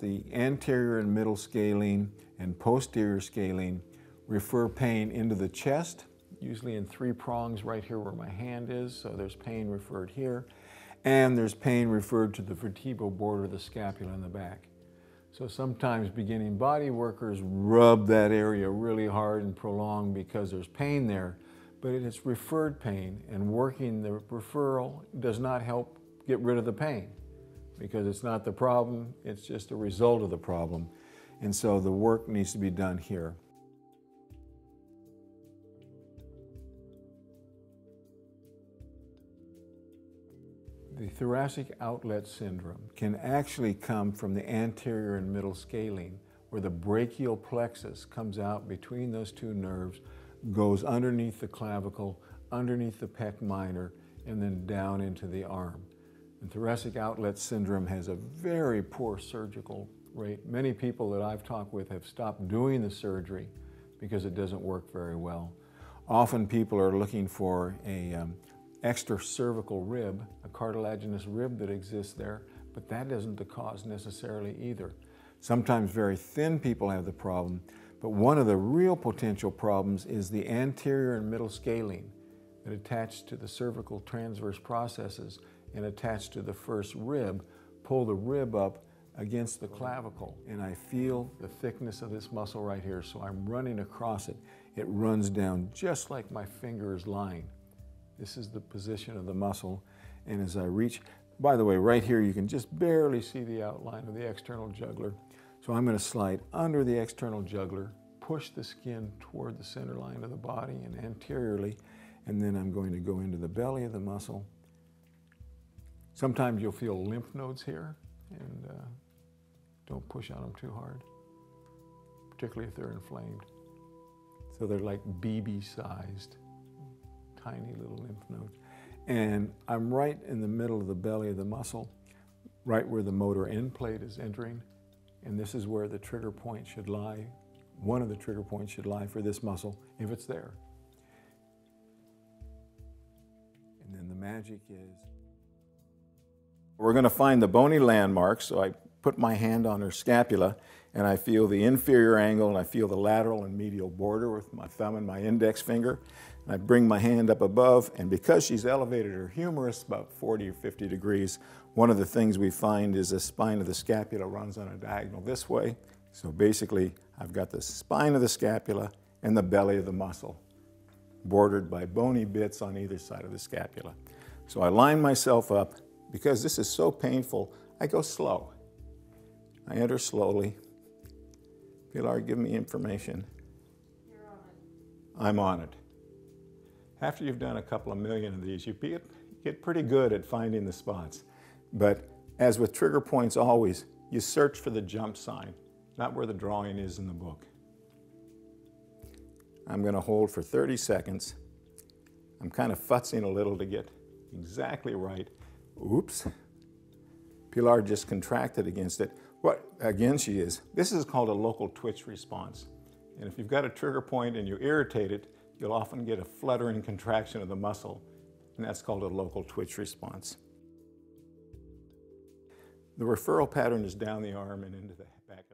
The anterior and middle scalene and posterior scalene refer pain into the chest, usually in three prongs right here where my hand is, so there's pain referred here, and there's pain referred to the vertebral border of the scapula in the back. So sometimes beginning body workers rub that area really hard and prolong because there's pain there, but it's referred pain and working the referral does not help get rid of the pain because it's not the problem, it's just a result of the problem. And so the work needs to be done here. The thoracic outlet syndrome can actually come from the anterior and middle scalene, where the brachial plexus comes out between those two nerves, goes underneath the clavicle, underneath the pec minor, and then down into the arm. And thoracic outlet syndrome has a very poor surgical rate. Many people that I've talked with have stopped doing the surgery because it doesn't work very well. Often people are looking for a um, extra cervical rib, a cartilaginous rib that exists there, but that isn't the cause necessarily either. Sometimes very thin people have the problem, but one of the real potential problems is the anterior and middle scalene that attach to the cervical transverse processes and attach to the first rib, pull the rib up against the clavicle and I feel the thickness of this muscle right here. So I'm running across it. It runs down just like my finger is lying. This is the position of the muscle. And as I reach, by the way, right here, you can just barely see the outline of the external jugular. So I'm going to slide under the external jugular, push the skin toward the center line of the body and anteriorly, and then I'm going to go into the belly of the muscle. Sometimes you'll feel lymph nodes here, and uh, don't push on them too hard, particularly if they're inflamed. So they're like BB sized tiny little lymph nodes. And I'm right in the middle of the belly of the muscle, right where the motor end plate is entering. And this is where the trigger point should lie. One of the trigger points should lie for this muscle, if it's there. And then the magic is we're going to find the bony landmark. So I put my hand on her scapula and I feel the inferior angle and I feel the lateral and medial border with my thumb and my index finger. And I bring my hand up above, and because she's elevated her humerus about 40 or 50 degrees, one of the things we find is the spine of the scapula runs on a diagonal this way. So basically, I've got the spine of the scapula and the belly of the muscle, bordered by bony bits on either side of the scapula. So I line myself up. Because this is so painful, I go slow. I enter slowly. Pilar, give me information. You're on it. I'm on it. After you've done a couple of million of these, you get, get pretty good at finding the spots. But as with trigger points always, you search for the jump sign, not where the drawing is in the book. I'm going to hold for 30 seconds. I'm kind of futzing a little to get exactly right. Oops. Pilar just contracted against it. What, again, she is. This is called a local twitch response. And if you've got a trigger point and you irritate it, you'll often get a fluttering contraction of the muscle, and that's called a local twitch response. The referral pattern is down the arm and into the back